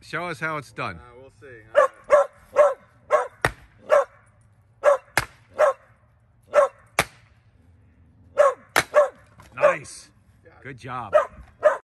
show us how it's done. Uh, we'll see. Nice. Good job.